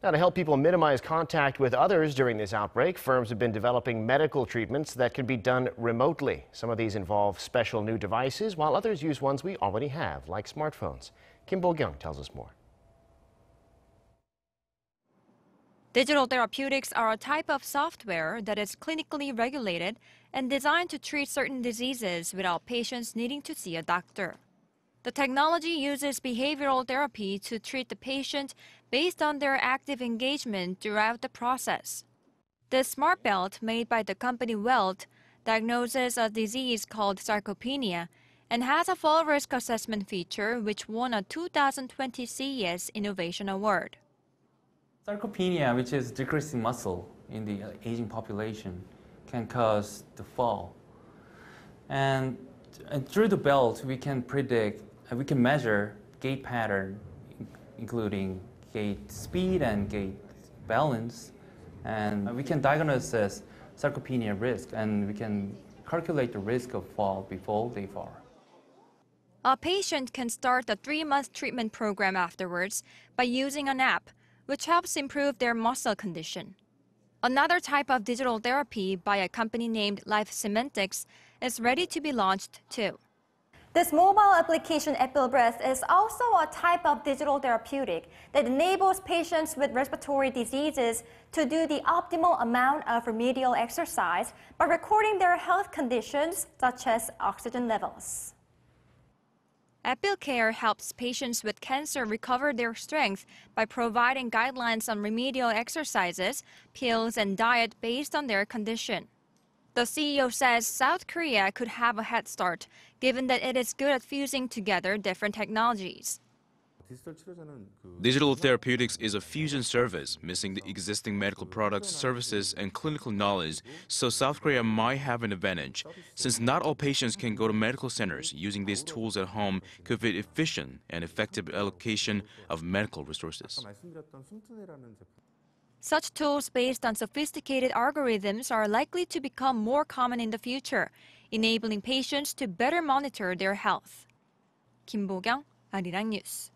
Now, to help people minimize contact with others during this outbreak, firms have been developing medical treatments that can be done remotely. Some of these involve special new devices, while others use ones we already have, like smartphones. Kim Bo-kyoung tells us more. Digital therapeutics are a type of software that is clinically regulated and designed to treat certain diseases without patients needing to see a doctor. The technology uses behavioral therapy to treat the patient based on their active engagement throughout the process. The smart belt made by the company Welt diagnoses a disease called sarcopenia and has a fall risk assessment feature which won a 2020 CES Innovation Award. Sarcopenia, which is decreasing muscle in the aging population, can cause the fall. And, and through the belt, we can predict, uh, we can measure gait pattern, including gait speed and gait balance. And we can diagnose sarcopenia risk, and we can calculate the risk of fall before they fall. A patient can start a three-month treatment program afterwards by using an app, which helps improve their muscle condition. Another type of digital therapy by a company named LifeSemantics is ready to be launched too. This mobile application Epil breath is also a type of digital therapeutic that enables patients with respiratory diseases to do the optimal amount of remedial exercise by recording their health conditions such as oxygen levels. Epil care helps patients with cancer recover their strength by providing guidelines on remedial exercises, pills, and diet based on their condition. The CEO says South Korea could have a head start, given that it is good at fusing together different technologies. Digital therapeutics is a fusion service, missing the existing medical products, services, and clinical knowledge, so South Korea might have an advantage. Since not all patients can go to medical centers, using these tools at home could be efficient and effective allocation of medical resources. Such tools based on sophisticated algorithms are likely to become more common in the future, enabling patients to better monitor their health. Kim Bo-kyoung, Arirang News.